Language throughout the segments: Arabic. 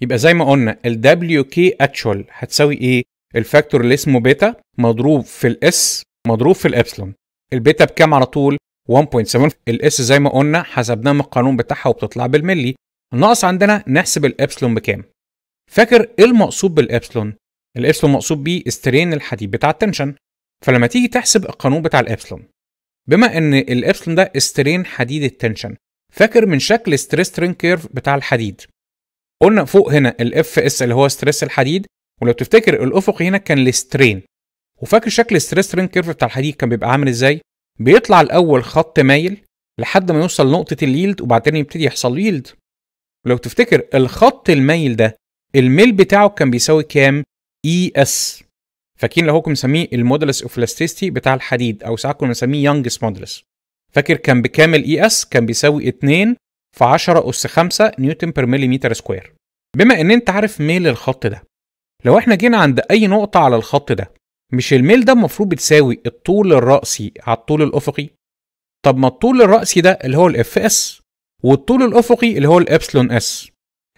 يبقى زي ما قلنا ال WK actual هتساوي إيه؟ ال factor اللي اسمه بيتا مضروب في ال S مضروب في ال epsilon ال beta بكام على طول؟ 1.7 ال S زي ما قلنا حسبناه من القانون بتاعها وبتطلع بالملي. الناقص عندنا نحسب الابسلون بكام؟ فاكر إيه المقصود بال epsilon ال epsilon مقصود بيه strain الحديد بتاع ال tension. فلما تيجي تحسب القانون بتاع الابسلون بما إن الابسلون ده strain حديد ال tension فاكر من شكل stress strain curve بتاع الحديد؟ قلنا فوق هنا ال Fs اللي هو stress الحديد ولو تفتكر الأفقي هنا كان ال strain وفاكر شكل stress strain curve بتاع الحديد كان بيبقى عامل إزاي؟ بيطلع الأول خط مايل لحد ما يوصل نقطة ال yield وبعدين يبتدي يحصل yield. ولو تفتكر الخط المايل ده الميل بتاعه كان بيساوي كام؟ Es فاكرين اللي هو كنا بنسميه ال modulus of elasticity بتاع الحديد أو ساعات كنا بنسميه Young's modulus فاكر كان بكام ال Es كان بيساوي 2 في 10 أس 5 newton per millimeter square بما إن أنت عارف ميل الخط ده لو إحنا جينا عند أي نقطة على الخط ده مش الميل ده المفروض بتساوي الطول الرأسي على الطول الأفقي؟ طب ما الطول الرأسي ده اللي هو ال Fs والطول الأفقي اللي هو ال epsilon s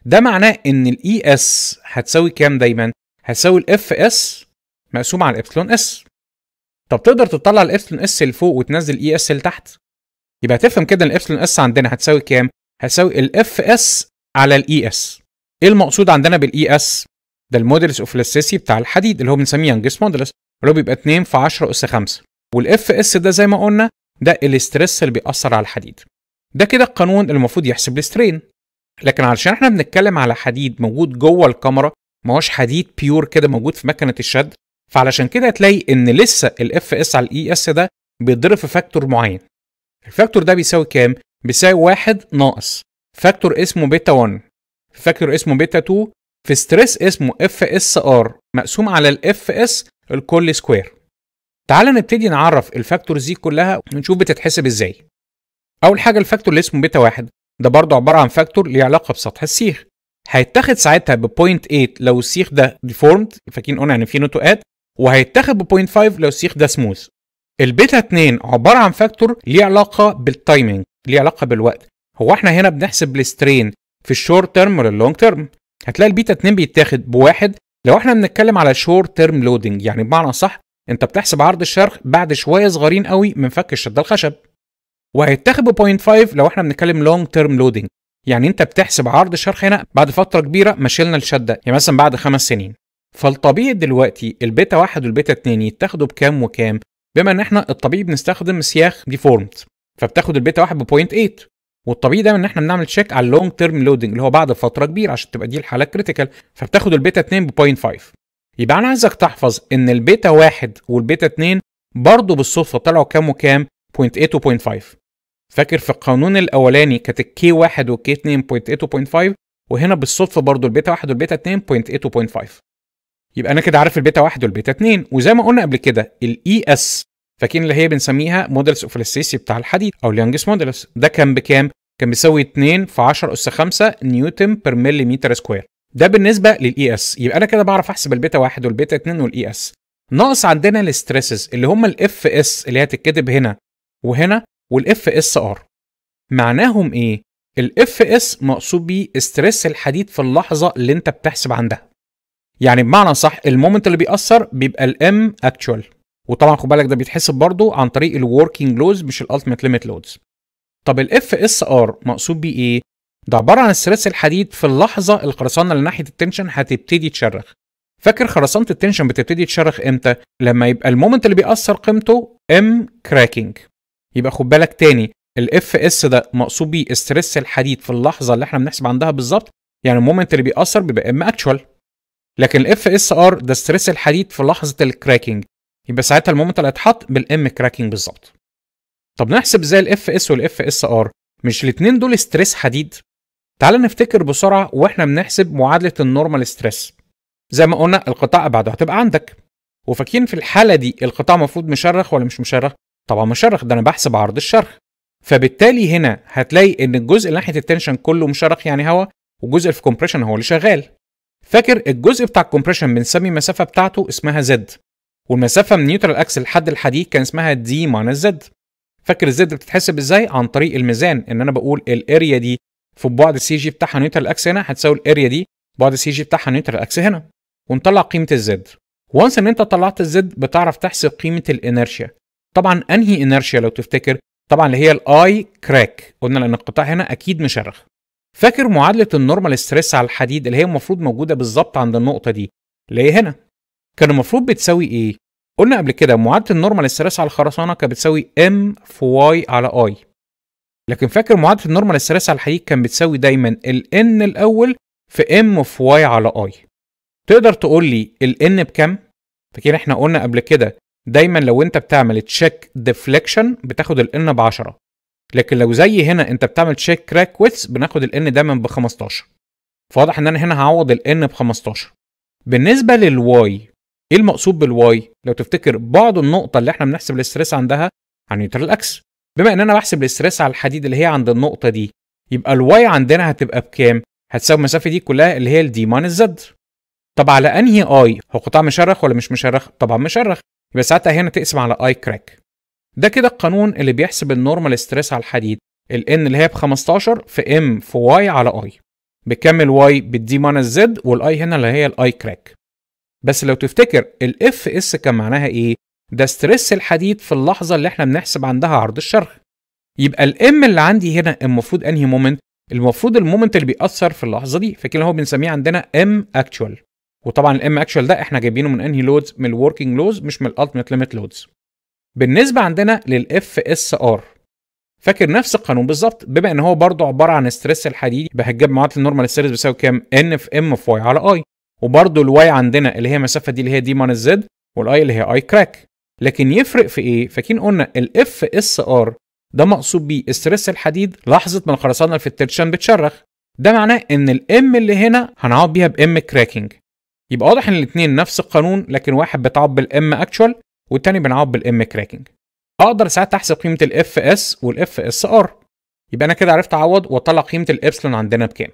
ده معناه إن ال Es هتساوي كام دايما؟ هتساوي ال Fs مقسوم على ال epsilon s طب تقدر تطلع ال epsilon s لفوق وتنزل ال Es لتحت؟ يبقى تفهم كده إن ال epsilon s عندنا هتساوي كام؟ هتساوي ال Fs على ال Es إيه المقصود عندنا بال Es؟ ده ال modulus of elasticity بتاع الحديد اللي هو بنسميه Young's modulus اللي هو بيبقى 2 في 10 اس 5 وال Fs ده زي ما قلنا ده ال stress اللي بيأثر على الحديد. ده كده القانون اللي المفروض يحسب ال strain لكن علشان إحنا بنتكلم على حديد موجود جوه الكمرة ما هوش حديد pure كده موجود في مكنة الشد فعلشان كده هتلاقي إن لسه ال Fs على ال Es ده بيتضرب في factor معين. ال factor ده بيساوي كام؟ بيساوي واحد ناقص. factor اسمه بيتا 1 factor اسمه بيتا 2 في stress اسمه Fsr مقسوم على ال Fs الكل square تعال نبتدي نعرف ال factors دي كلها ونشوف بتتحسب إزاي. أول حاجة ال factor اللي اسمه بيتا واحد. ده برضه عبارة عن factor ليه علاقة بسطح السيخ. هيتاخد ساعتها ب 0.8 لو السيخ ده deformed فاكرين قلنا يعني في نتوءات وهيتاخد ب 0.5 لو السيخ ده smooth ال beta 2 عبارة عن factor ليه علاقة بال timing ليه علاقة بالوقت. هو إحنا هنا بنحسب ال strain في ال short term ولا ال long term هتلاقي البيتا 2 بيتاخد بواحد. لو إحنا بنتكلم على short term loading يعني بمعنى صح انت بتحسب عرض الشرخ بعد شوية صغيرين قوي من فك الشدة الخشب. وهيتاخد ب 0.5 لو إحنا بنتكلم long term loading يعني انت بتحسب عرض الشرخ هنا بعد فترة كبيرة ما شلنا الشدة يعني مثلا بعد خمس سنين. فالطبيعي دلوقتي البيتا واحد والبيتا 2 يتاخدوا بكام وكام؟ بما ان إحنا الطبيعي بنستخدم سياخ deformed فبتاخد البيتا واحد ب 0.8 والطبيعي دايما إن إحنا بنعمل check على ال long term loading اللي هو بعد فترة كبيرة عشان تبقى دي الحالة critical فبتاخد البيتا 2 ب 0.5 يبقى أنا عايزك تحفظ إن البيتا 1 والبيتا 2 برضه بالصدفة طلعوا كام وكام؟ 0.8 و 0.5 فاكر في القانون الأولاني كانت ال K 1 وال K 2 0.8 و 0.5 وهنا بالصدفة برضه البيتا 1 والبيتا 2 0.8 و 0.5 يبقى أنا كده عارف البيتا 1 والبيتا 2 وزي ما قلنا قبل كده ال Es فاكرين اللي هي بنسميها modulus of elasticity بتاع الحديد أو ال Young's modulus ده كان بكام؟ كان بيساوي 2 في 10 اس 5 newton per millimeter square ده بالنسبة لل Es يبقى أنا كده بعرف أحسب البيتا 1 والبيتا 2 وال Es ناقص عندنا ال stresses اللي هم ال Fs اللي هتتكتب هنا وهنا وال Fsr معناهم إيه؟ ال Fs مقصود بيه stress الحديد في اللحظة اللي أنت بتحسب عندها. يعني بمعنى صح ال moment اللي بيأثر بيبقى ال M actual وطبعا خد بالك ده بيتحسب برضه عن طريق ال working loads مش ال ultimate limit loads طب ال Fsr مقصود بيه إيه؟ ده عبارة عن stress الحديد في اللحظة الخرسانة اللي ناحية ال tension هتبتدي تشرخ. فاكر خرسانة ال tension بتبتدي تشرخ إمتى؟ لما يبقى ال moment اللي بيأثر قيمته M cracking يبقى خد بالك تاني ال Fs ده مقصود بيه stress الحديد في اللحظة اللي إحنا بنحسب عندها بالظبط يعني ال moment اللي بيأثر بيبقى M actual لكن ال Fsr ده stress الحديد في لحظة ال cracking يبقى ساعتها ال moment اللي هيتحط بال M cracking بالظبط. طب نحسب إزاي ال Fs وال Fsr مش الاثنين دول stress حديد؟ تعال نفتكر بسرعة وإحنا بنحسب معادلة ال normal stress زي ما قلنا القطاع ابعاده هتبقى عندك. وفاكرين في الحالة دي القطاع المفروض مشرخ ولا مش مشرخ؟ طبعا مشرخ ده أنا بحسب عرض الشرخ. فبالتالي هنا هتلاقي إن الجزء اللي ناحية ال tension كله مشرخ يعني هواء والجزء في compression هو اللي شغال. فاكر الجزء بتاع ال compression بنسمي المسافه بتاعته اسمها Z والمسافة من neutral axis لحد الحديد كان اسمها d minus Z فاكر ال Z بتتحسب إزاي؟ عن طريق الميزان إن أنا بقول ال area دي في بعد ال CG بتاعها neutral axis هنا هتساوي ال area دي بعد ال CG بتاعها neutral axis هنا. ونطلع قيمة ال Z. once إن أنت طلعت ال Z بتعرف تحسب قيمة ال inertia. طبعا أنهي inertia لو تفتكر؟ طبعا اللي هي ال I crack قلنا لأن القطاع هنا أكيد مشرخ. فاكر معادلة ال normal stress على الحديد اللي هي المفروض موجودة بالظبط عند النقطة دي؟ اللي هي هنا. كان المفروض بتساوي إيه؟ قلنا قبل كده معادله ال normal stress على الخرسانة كانت بتساوي M في Y على I لكن فاكر معادله ال normal stress على الحديد كان بتساوي دايما ال n الأول في M في Y على I تقدر تقول لي ال n بكام؟ فاكر إحنا قلنا قبل كده دايما لو أنت بتعمل check deflection بتاخد ال n ب 10 لكن لو زي هنا أنت بتعمل check crack width بناخد ال n دايما ب 15 فواضح إن أنا هنا هعوض ال n ب 15 بالنسبة لل Y إيه المقصود بال Y؟ لو تفتكر بعد النقطة اللي إحنا بنحسب ال stress عندها عن neutral axis. بما ان أنا بحسب ال stress على الحديد اللي هي عند النقطة دي يبقى ال Y عندنا هتبقى بكام؟ هتساوي المسافة دي كلها اللي هي ال d minus Z طب على انهي I هو قطاع مشرخ ولا مش مشرخ؟ طبعا مشرخ. يبقى ساعتها هنا تقسم على I crack ده كده القانون اللي بيحسب ال normal stress على الحديد ال n اللي هي ب 15 في M في Y على I بكمل y بال d minus z وال I هنا اللي هي ال I crack بس لو تفتكر ال fs كان معناها إيه؟ ده stress الحديد في اللحظة اللي إحنا بنحسب عندها عرض الشرخ يبقى ال M اللي عندي هنا المفروض أنهي moment المفروض ال moment اللي بيأثر في اللحظة دي. فكده هو بنسميه عندنا M actual وطبعا ال M actual ده إحنا جايبينه من أنهي loads من ال working loads مش من ال ultimate limit loads بالنسبة عندنا لل fsr فاكر نفس القانون بالظبط؟ بما إن هو برضه عبارة عن stress الحديد يبقى هتجيب معادلة النورمال ستريس بيساوي كام؟ ان في ام في واي على اي وبرضه الواي عندنا اللي هي المسافه دي اللي هي دي ماينس زد والاي اللي هي اي كراك لكن يفرق في إيه؟ فاكرين قلنا الاف اس ار ده مقصود بيه. ستريس الحديد لحظة ما الخرسانه في الترشان بتشرخ. ده معناه إن الام اللي هنا هنعوض بيها بام كراكنج يبقى واضح إن الاثنين نفس القانون لكن واحد بيتعوض بالام اكشوال والتاني بنعوض بال M cracking أقدر ساعتها أحسب قيمة ال fs وال fsr يبقى أنا كده عرفت أعوض وأطلع قيمة الابسلون عندنا بكام؟